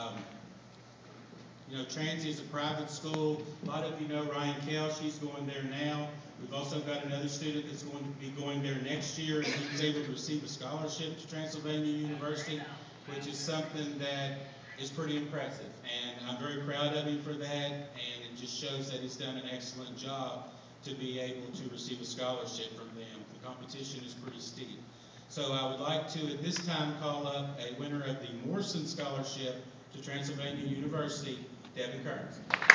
Um, you know, Transy is a private school. A lot of you know Ryan Kell, she's going there now. We've also got another student that's going to be going there next year, and he was able to receive a scholarship to Transylvania University, which is something that is pretty impressive. And I'm very proud of him for that, and it just shows that he's done an excellent job to be able to receive a scholarship from them. The competition is pretty steep. So I would like to, at this time, call up a winner of the Morrison Scholarship to Transylvania University, Devon Kearns.